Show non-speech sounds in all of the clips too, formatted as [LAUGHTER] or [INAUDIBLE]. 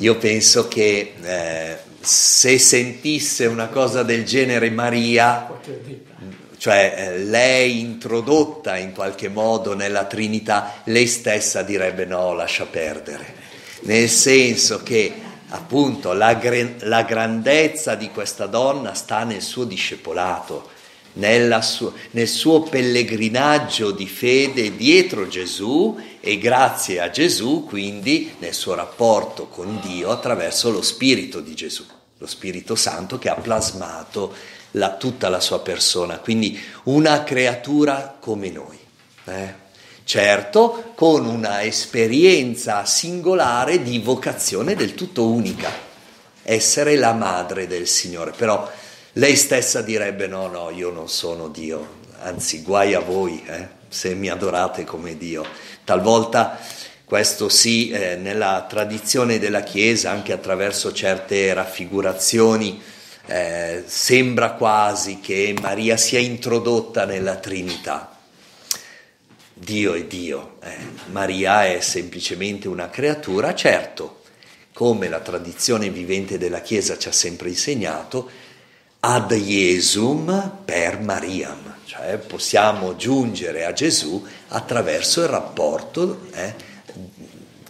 io penso che eh, se sentisse una cosa del genere Maria, cioè eh, lei introdotta in qualche modo nella Trinità, lei stessa direbbe no, lascia perdere, nel senso che appunto la, la grandezza di questa donna sta nel suo discepolato, su- nel suo pellegrinaggio di fede dietro Gesù e grazie a Gesù quindi nel suo rapporto con Dio attraverso lo Spirito di Gesù, lo Spirito Santo che ha plasmato la, tutta la sua persona, quindi una creatura come noi. Eh? Certo, con una esperienza singolare di vocazione del tutto unica, essere la madre del Signore, però lei stessa direbbe no, no, io non sono Dio, anzi guai a voi eh, se mi adorate come Dio. Talvolta questo sì, eh, nella tradizione della Chiesa, anche attraverso certe raffigurazioni, eh, sembra quasi che Maria sia introdotta nella Trinità. Dio è Dio, eh. Maria è semplicemente una creatura, certo, come la tradizione vivente della Chiesa ci ha sempre insegnato, ad Jesum per Mariam, cioè possiamo giungere a Gesù attraverso il rapporto eh,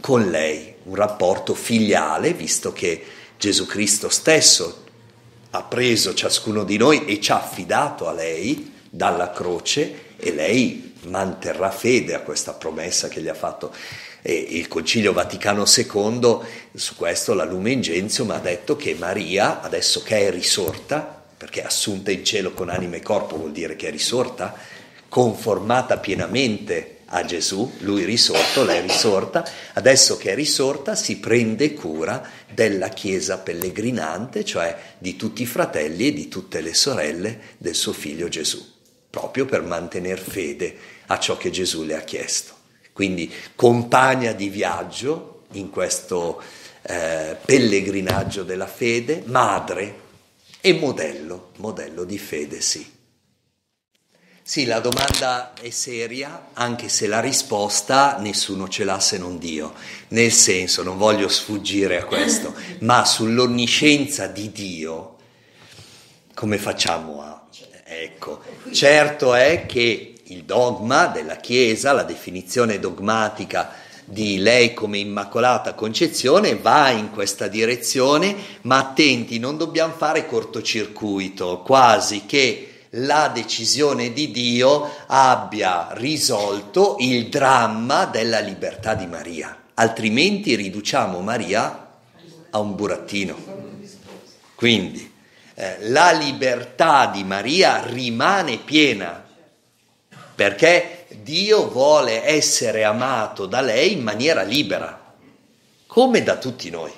con lei, un rapporto filiale, visto che Gesù Cristo stesso ha preso ciascuno di noi e ci ha affidato a lei dalla croce e lei manterrà fede a questa promessa che gli ha fatto. E il Concilio Vaticano II, su questo la Lumen Gentium ha detto che Maria, adesso che è risorta, perché assunta in cielo con anima e corpo vuol dire che è risorta, conformata pienamente a Gesù, lui risorto, lei risorta, adesso che è risorta si prende cura della Chiesa pellegrinante, cioè di tutti i fratelli e di tutte le sorelle del suo figlio Gesù, proprio per mantenere fede a ciò che Gesù le ha chiesto. Quindi compagna di viaggio in questo eh, pellegrinaggio della fede, madre e modello, modello di fede, sì. Sì, la domanda è seria, anche se la risposta nessuno ce l'ha se non Dio. Nel senso, non voglio sfuggire a questo, [LAUGHS] ma sull'onniscienza di Dio, come facciamo a... Ecco, certo è che il dogma della Chiesa, la definizione dogmatica di lei come Immacolata Concezione va in questa direzione, ma attenti, non dobbiamo fare cortocircuito, quasi che la decisione di Dio abbia risolto il dramma della libertà di Maria, altrimenti riduciamo Maria a un burattino. Quindi eh, la libertà di Maria rimane piena. Perché Dio vuole essere amato da lei in maniera libera, come da tutti noi.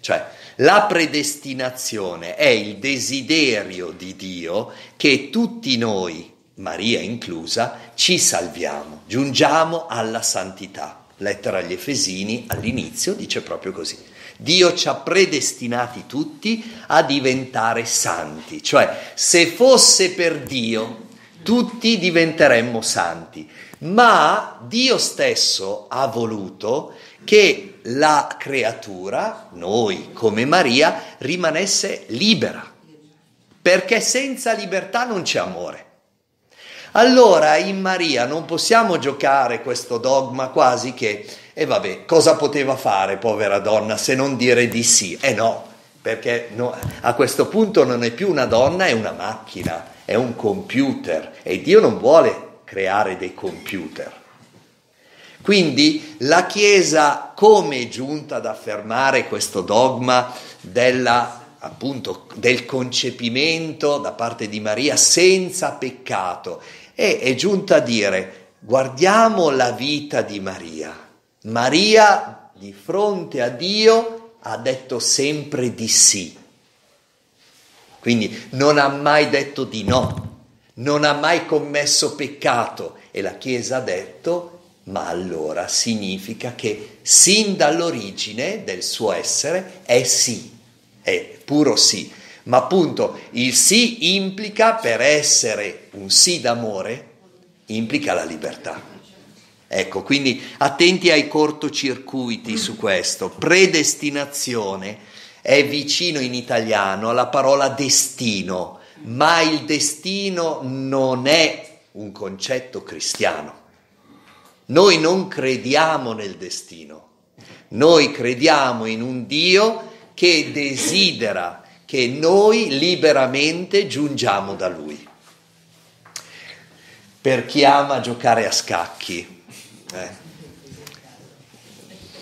Cioè, la predestinazione è il desiderio di Dio che tutti noi, Maria inclusa, ci salviamo, giungiamo alla santità. Lettera agli Efesini all'inizio dice proprio così. Dio ci ha predestinati tutti a diventare santi, cioè se fosse per Dio tutti diventeremmo santi, ma Dio stesso ha voluto che la creatura, noi come Maria, rimanesse libera, perché senza libertà non c'è amore. Allora in Maria non possiamo giocare questo dogma quasi che, e eh vabbè, cosa poteva fare povera donna se non dire di sì? Eh no, perché no, a questo punto non è più una donna, è una macchina è un computer e Dio non vuole creare dei computer. Quindi la Chiesa come è giunta ad affermare questo dogma della, appunto, del concepimento da parte di Maria senza peccato? E è giunta a dire guardiamo la vita di Maria. Maria di fronte a Dio ha detto sempre di sì quindi non ha mai detto di no, non ha mai commesso peccato e la Chiesa ha detto, ma allora significa che sin dall'origine del suo essere è sì, è puro sì. Ma appunto il sì implica per essere un sì d'amore, implica la libertà. Ecco, quindi attenti ai cortocircuiti su questo. Predestinazione è vicino in italiano alla parola destino, ma il destino non è un concetto cristiano. Noi non crediamo nel destino, noi crediamo in un Dio che desidera che noi liberamente giungiamo da Lui. Per chi ama giocare a scacchi, eh.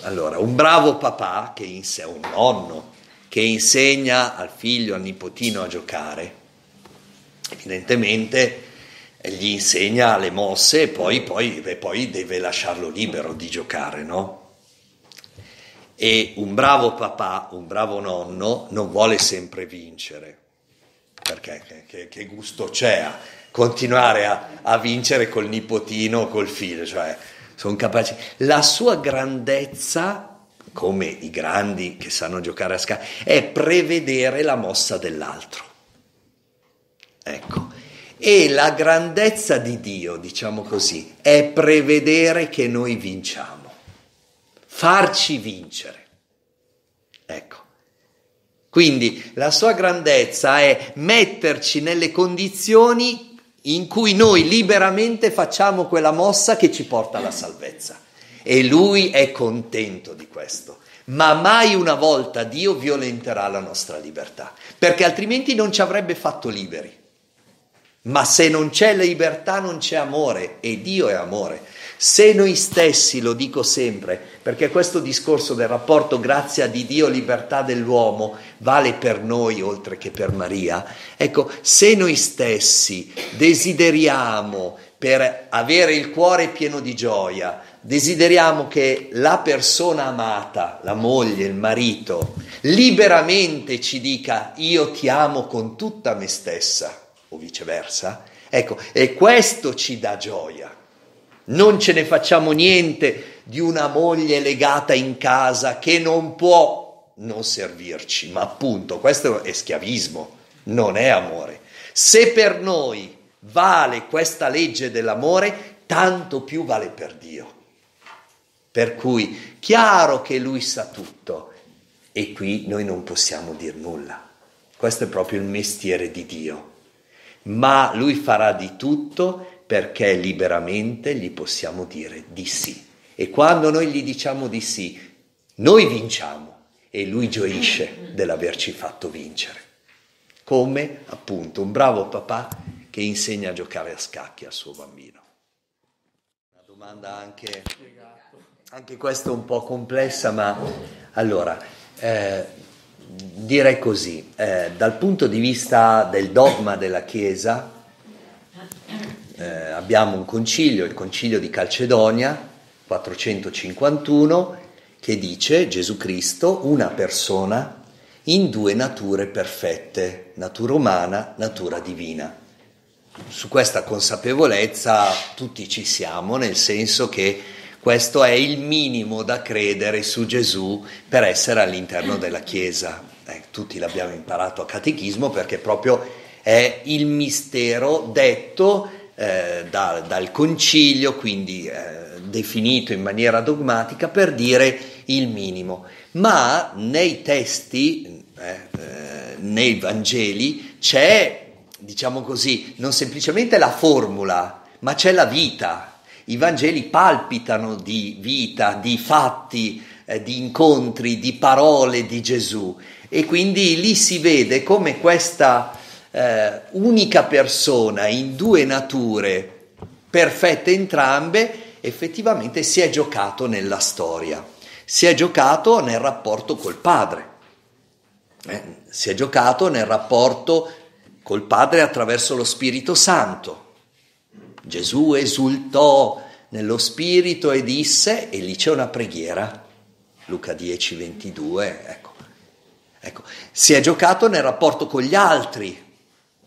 allora, un bravo papà, che inse- un nonno, che insegna al figlio, al nipotino a giocare, evidentemente gli insegna le mosse e poi, poi, e poi deve lasciarlo libero di giocare, no? E un bravo papà, un bravo nonno non vuole sempre vincere, perché che, che, che gusto c'è a continuare a, a, vincere col nipotino o col figlio, cioè sono capaci. La sua grandezza, come i grandi che sanno giocare a scacchi, è prevedere la mossa dell'altro. Ecco. E la grandezza di Dio, diciamo così, è prevedere che noi vinciamo farci vincere. Ecco. Quindi la sua grandezza è metterci nelle condizioni in cui noi liberamente facciamo quella mossa che ci porta alla salvezza. E lui è contento di questo. Ma mai una volta Dio violenterà la nostra libertà, perché altrimenti non ci avrebbe fatto liberi. Ma se non c'è libertà non c'è amore e Dio è amore. Se noi stessi, lo dico sempre, perché questo discorso del rapporto grazia di Dio, libertà dell'uomo, vale per noi oltre che per Maria, ecco, se noi stessi desideriamo per avere il cuore pieno di gioia, desideriamo che la persona amata, la moglie, il marito, liberamente ci dica io ti amo con tutta me stessa o viceversa, ecco, e questo ci dà gioia. Non ce ne facciamo niente di una moglie legata in casa che non può non servirci, ma appunto questo è schiavismo, non è amore. Se per noi vale questa legge dell'amore, tanto più vale per Dio. Per cui, chiaro che Lui sa tutto e qui noi non possiamo dir nulla. Questo è proprio il mestiere di Dio. Ma Lui farà di tutto perché liberamente gli possiamo dire di sì. E quando noi gli diciamo di sì, noi vinciamo e lui gioisce dell'averci fatto vincere. Come appunto un bravo papà che insegna a giocare a scacchi al suo bambino. Una domanda anche, anche questa un po' complessa, ma allora, eh, direi così, eh, dal punto di vista del dogma della Chiesa, eh, abbiamo un concilio, il concilio di Calcedonia, 451, che dice Gesù Cristo, una persona in due nature perfette, natura umana, natura divina. Su questa consapevolezza tutti ci siamo, nel senso che questo è il minimo da credere su Gesù per essere all'interno della Chiesa. Eh, tutti l'abbiamo imparato a catechismo perché proprio è il mistero detto eh, da, dal concilio, quindi eh, definito in maniera dogmatica per dire il minimo. Ma nei testi, eh, eh, nei Vangeli, c'è, diciamo così, non semplicemente la formula, ma c'è la vita. I Vangeli palpitano di vita, di fatti, eh, di incontri, di parole di Gesù. E quindi lì si vede come questa eh, unica persona in due nature perfette entrambe, effettivamente si è giocato nella storia, si è giocato nel rapporto col padre, eh, si è giocato nel rapporto col padre attraverso lo Spirito Santo. Gesù esultò nello Spirito e disse, e lì c'è una preghiera, Luca 10, 22, ecco. ecco. Si è giocato nel rapporto con gli altri,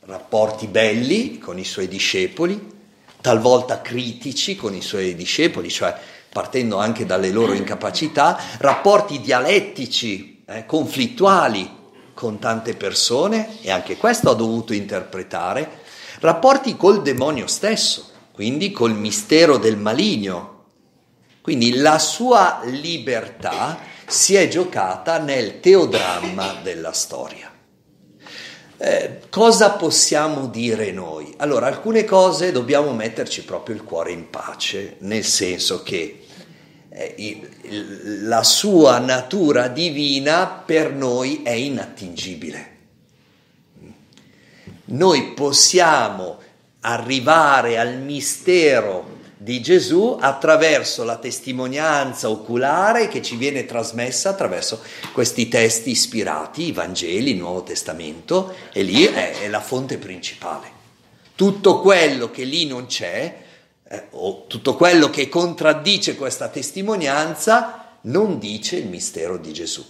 rapporti belli con i suoi discepoli, talvolta critici con i suoi discepoli, cioè partendo anche dalle loro incapacità, rapporti dialettici, eh, conflittuali con tante persone, e anche questo ha dovuto interpretare, rapporti col demonio stesso, quindi col mistero del maligno, Quindi la sua libertà si è giocata nel teodramma della storia. Eh, cosa possiamo dire noi? Allora, alcune cose dobbiamo metterci proprio il cuore in pace, nel senso che eh, la sua natura divina per noi è inattingibile. Noi possiamo arrivare al mistero di Gesù attraverso la testimonianza oculare che ci viene trasmessa attraverso questi testi ispirati, i Vangeli, il Nuovo Testamento, e lì è, è la fonte principale. Tutto quello che lì non c'è, eh, o tutto quello che contraddice questa testimonianza, non dice il mistero di Gesù.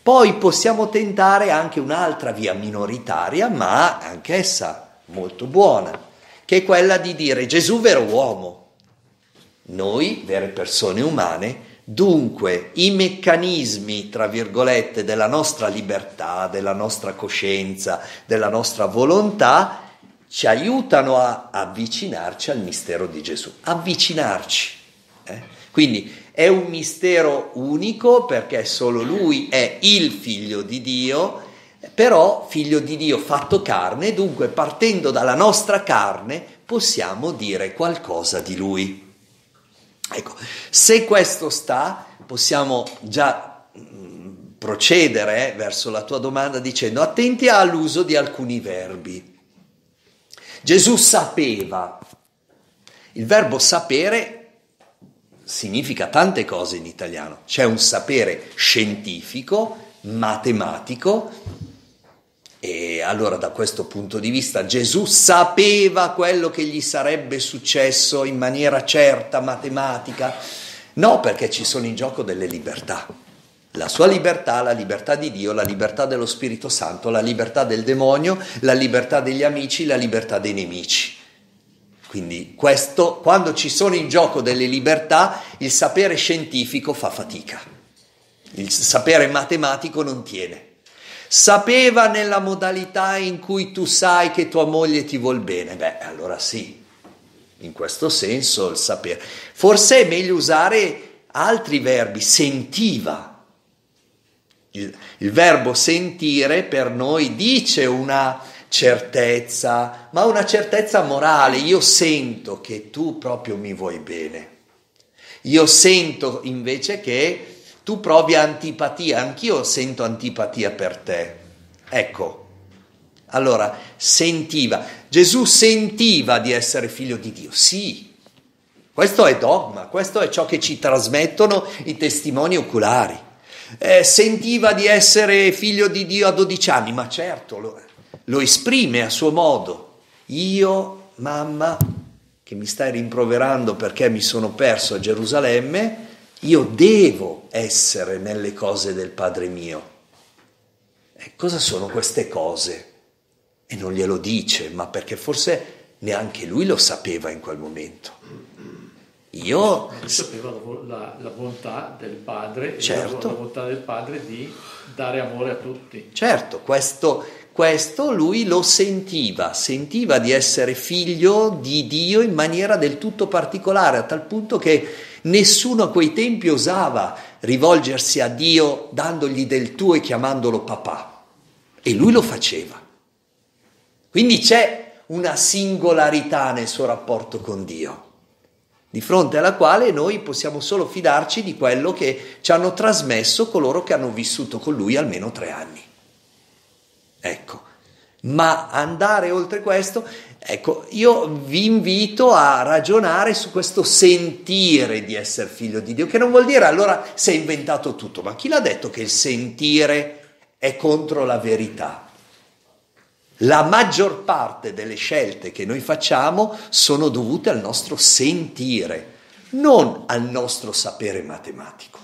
Poi possiamo tentare anche un'altra via minoritaria, ma anch'essa molto buona che è quella di dire Gesù vero uomo, noi vere persone umane, dunque i meccanismi, tra virgolette, della nostra libertà, della nostra coscienza, della nostra volontà, ci aiutano a avvicinarci al mistero di Gesù, avvicinarci. Eh? Quindi è un mistero unico perché solo lui è il figlio di Dio però figlio di Dio fatto carne, dunque partendo dalla nostra carne possiamo dire qualcosa di lui. Ecco, se questo sta, possiamo già mm, procedere verso la tua domanda dicendo attenti all'uso di alcuni verbi. Gesù sapeva. Il verbo sapere significa tante cose in italiano. C'è un sapere scientifico, matematico, e allora da questo punto di vista Gesù sapeva quello che gli sarebbe successo in maniera certa, matematica? No, perché ci sono in gioco delle libertà. La sua libertà, la libertà di Dio, la libertà dello Spirito Santo, la libertà del demonio, la libertà degli amici, la libertà dei nemici. Quindi questo, quando ci sono in gioco delle libertà, il sapere scientifico fa fatica, il sapere matematico non tiene sapeva nella modalità in cui tu sai che tua moglie ti vuol bene, beh, allora sì, in questo senso il sapere. Forse è meglio usare altri verbi, sentiva. Il, il verbo sentire per noi dice una certezza, ma una certezza morale. Io sento che tu proprio mi vuoi bene. Io sento invece che tu provi antipatia, anch'io sento antipatia per te. Ecco, allora sentiva, Gesù sentiva di essere figlio di Dio, sì, questo è dogma, questo è ciò che ci trasmettono i testimoni oculari. Eh, sentiva di essere figlio di Dio a 12 anni, ma certo lo, lo esprime a suo modo. Io, mamma, che mi stai rimproverando perché mi sono perso a Gerusalemme, io devo essere nelle cose del Padre mio. E cosa sono queste cose? E non glielo dice, ma perché forse neanche lui lo sapeva in quel momento. Io sapeva la, la, bontà del padre certo. la, la bontà del padre di dare amore a tutti. Certo, questo, questo lui lo sentiva, sentiva di essere figlio di Dio in maniera del tutto particolare, a tal punto che Nessuno a quei tempi osava rivolgersi a Dio dandogli del tuo e chiamandolo papà. E lui lo faceva. Quindi c'è una singolarità nel suo rapporto con Dio, di fronte alla quale noi possiamo solo fidarci di quello che ci hanno trasmesso coloro che hanno vissuto con lui almeno tre anni. Ecco, ma andare oltre questo Ecco, io vi invito a ragionare su questo sentire di essere figlio di Dio, che non vuol dire allora sei inventato tutto, ma chi l'ha detto che il sentire è contro la verità? La maggior parte delle scelte che noi facciamo sono dovute al nostro sentire, non al nostro sapere matematico.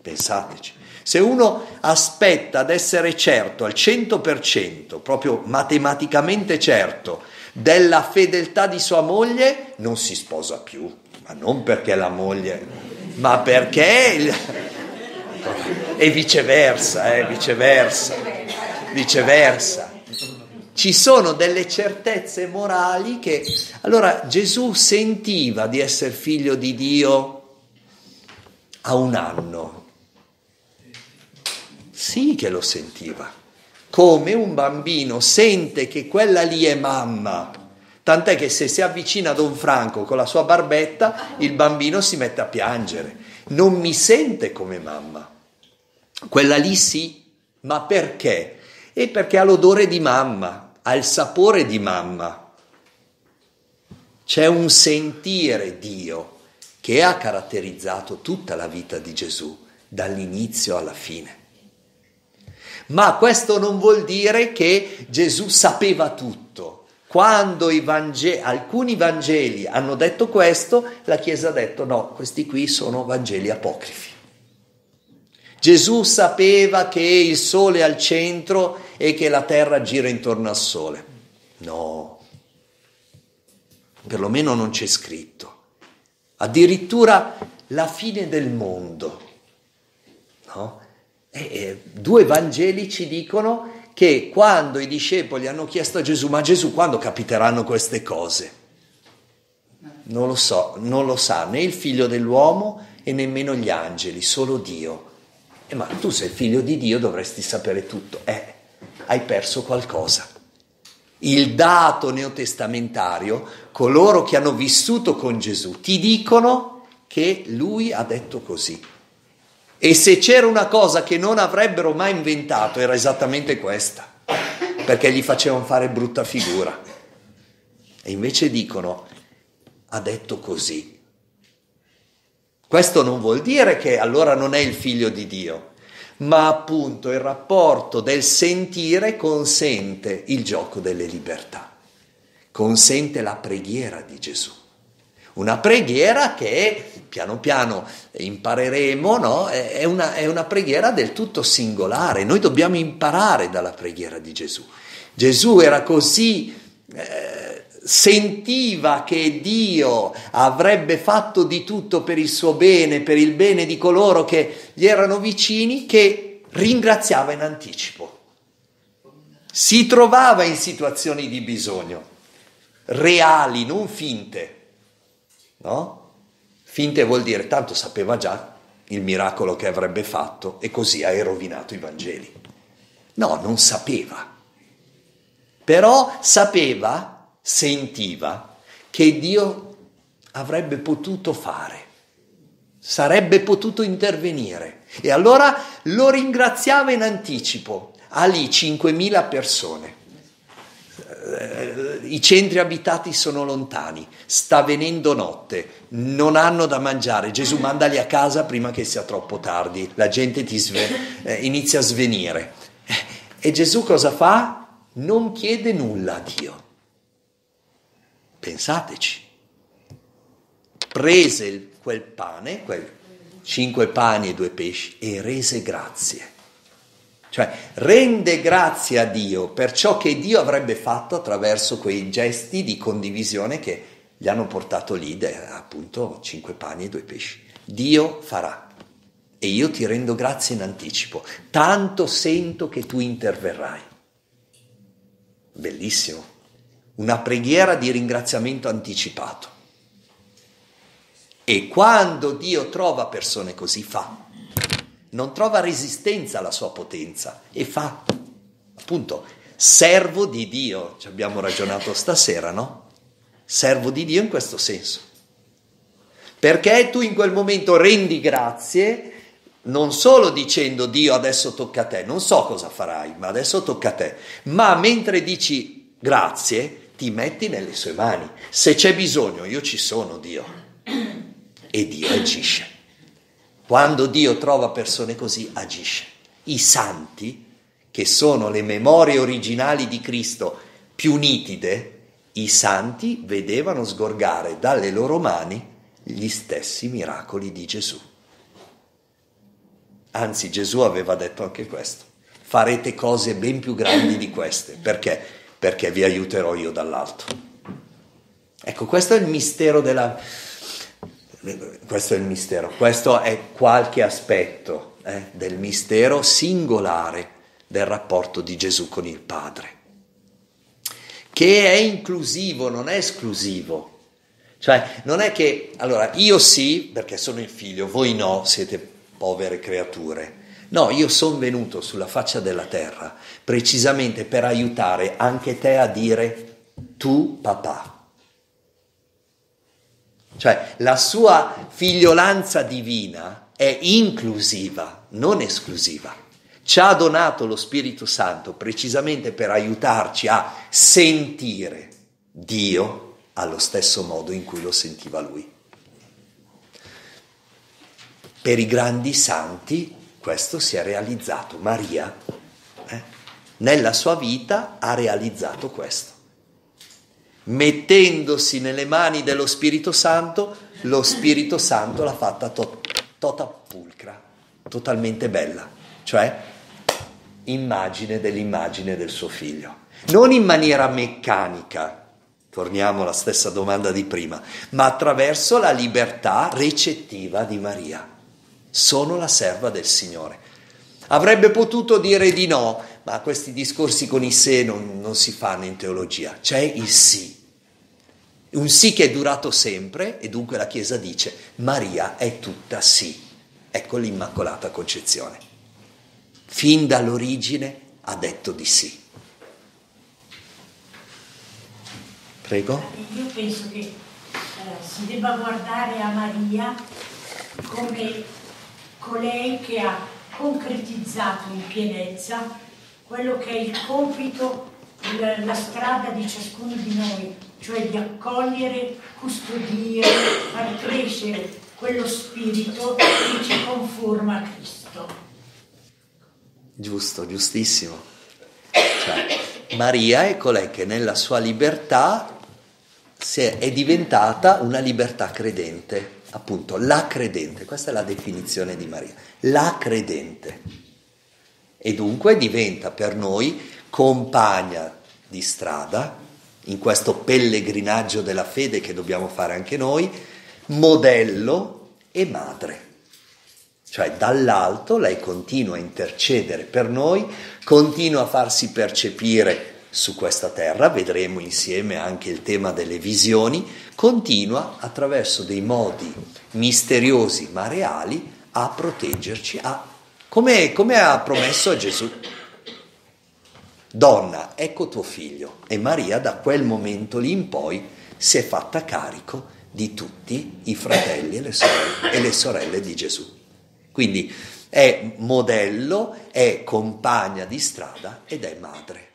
Pensateci. Se uno aspetta ad essere certo al 100%, proprio matematicamente certo, della fedeltà di sua moglie, non si sposa più, ma non perché la moglie, ma perché... Il... [LAUGHS] E viceversa, eh, viceversa, viceversa. ci sono delle certezze morali che... Allora Gesù sentiva di essere figlio di Dio a un anno. Sì che lo sentiva. Come un bambino sente che quella lì è mamma. Tant'è che se si avvicina a Don Franco con la sua barbetta, il bambino si mette a piangere. Non mi sente come mamma. Quella lì sì. Ma perché? E perché ha l'odore di mamma ha il sapore di mamma. C'è un sentire Dio che ha caratterizzato tutta la vita di Gesù, dall'inizio alla fine. Ma questo non vuol dire che Gesù sapeva tutto. Quando Vangeli, alcuni Vangeli hanno detto questo, la Chiesa ha detto no, questi qui sono Vangeli apocrifi. Gesù sapeva che il sole è al centro e che la terra gira intorno al sole. No, perlomeno non c'è scritto. Addirittura la fine del mondo. No? E, e, due Vangeli ci dicono che quando i discepoli hanno chiesto a Gesù, ma Gesù quando capiteranno queste cose? Non lo so, non lo sa né il figlio dell'uomo e nemmeno gli angeli, solo Dio. Eh, ma tu sei figlio di Dio, dovresti sapere tutto. Eh, hai perso qualcosa. Il dato neotestamentario, coloro che hanno vissuto con Gesù, ti dicono che lui ha detto così. E se c'era una cosa che non avrebbero mai inventato, era esattamente questa, perché gli facevano fare brutta figura. E invece dicono, ha detto così. Questo non vuol dire che allora non è il figlio di Dio, ma appunto il rapporto del sentire consente il gioco delle libertà, consente la preghiera di Gesù. Una preghiera che piano piano impareremo, no? è, una, è una preghiera del tutto singolare. Noi dobbiamo imparare dalla preghiera di Gesù. Gesù era così eh, sentiva che Dio avrebbe fatto di tutto per il suo bene, per il bene di coloro che gli erano vicini, che ringraziava in anticipo. Si trovava in situazioni di bisogno, reali, non finte. No? Finte vuol dire tanto sapeva già il miracolo che avrebbe fatto e così hai rovinato i Vangeli. No, non sapeva. Però sapeva sentiva che Dio avrebbe potuto fare, sarebbe potuto intervenire. E allora lo ringraziava in anticipo. Ha lì 5.000 persone. Eh, I centri abitati sono lontani, sta venendo notte, non hanno da mangiare. Gesù mandali a casa prima che sia troppo tardi, la gente sve- eh, inizia a svenire. E Gesù cosa fa? Non chiede nulla a Dio Pensateci. Prese quel pane, quel cinque pani e due pesci, e rese grazie. Cioè rende grazie a Dio per ciò che Dio avrebbe fatto attraverso quei gesti di condivisione che gli hanno portato lì, appunto, cinque pani e due pesci. Dio farà. E io ti rendo grazie in anticipo. Tanto sento che tu interverrai. Bellissimo una preghiera di ringraziamento anticipato. E quando Dio trova persone così fa, non trova resistenza alla sua potenza e fa, appunto, servo di Dio, ci abbiamo ragionato stasera, no? Servo di Dio in questo senso. Perché tu in quel momento rendi grazie non solo dicendo Dio adesso tocca a te, non so cosa farai, ma adesso tocca a te, ma mentre dici grazie, ti metti nelle sue mani. Se c'è bisogno, io ci sono, Dio. E Dio agisce. Quando Dio trova persone così, agisce. I santi, che sono le memorie originali di Cristo più nitide, i santi vedevano sgorgare dalle loro mani gli stessi miracoli di Gesù. Anzi, Gesù aveva detto anche questo. Farete cose ben più grandi di queste. Perché? perché vi aiuterò io dall'alto. Ecco, questo è il mistero della... Questo è il mistero, questo è qualche aspetto eh, del mistero singolare del rapporto di Gesù con il Padre. che è inclusivo, non è esclusivo. Cioè, non è che, allora, io sì, perché sono il figlio, voi no, siete povere creature. No, io sono venuto sulla faccia della terra precisamente per aiutare anche te a dire tu papà. Cioè, la sua figliolanza divina è inclusiva, non esclusiva. Ci ha donato lo Spirito Santo precisamente per aiutarci a sentire Dio allo stesso modo in cui lo sentiva lui. Per i grandi santi questo si è realizzato. Maria, eh, nella sua vita, ha realizzato questo. Mettendosi nelle mani dello Spirito Santo, lo Spirito Santo l'ha fatta to- tota pulcra, totalmente bella, cioè immagine dell'immagine del suo figlio. Non in maniera meccanica, torniamo alla stessa domanda di prima, ma attraverso la libertà recettiva di Maria. Sono la serva del Signore. Avrebbe potuto dire di no, ma questi discorsi con i se non, non si fanno in teologia. C'è il sì. Un sì che è durato sempre e dunque la Chiesa dice Maria è tutta sì. Ecco l'Immacolata Concezione. Fin dall'origine ha detto di sì. Prego. Io penso che eh, si debba guardare a Maria come colei che ha concretizzato in pienezza quello che è il compito, la, strada di ciascuno di noi, cioè di accogliere, custodire, far crescere quello spirito che ci conforma a Cristo. Giusto, giustissimo. Cioè, Maria è colei che nella sua libertà è diventata una libertà credente, appunto la credente, questa è la definizione di Maria, la credente. E dunque diventa per noi compagna di strada in questo pellegrinaggio della fede che dobbiamo fare anche noi, modello e madre. Cioè dall'alto lei continua a intercedere per noi, continua a farsi percepire su questa terra, vedremo insieme anche il tema delle visioni, continua attraverso dei modi misteriosi ma reali a proteggerci, a, come, come ha promesso a Gesù. Donna, ecco tuo figlio. E Maria da quel momento lì in poi si è fatta carico di tutti i fratelli e le sorelle, e le sorelle di Gesù. Quindi è modello, è compagna di strada ed è madre.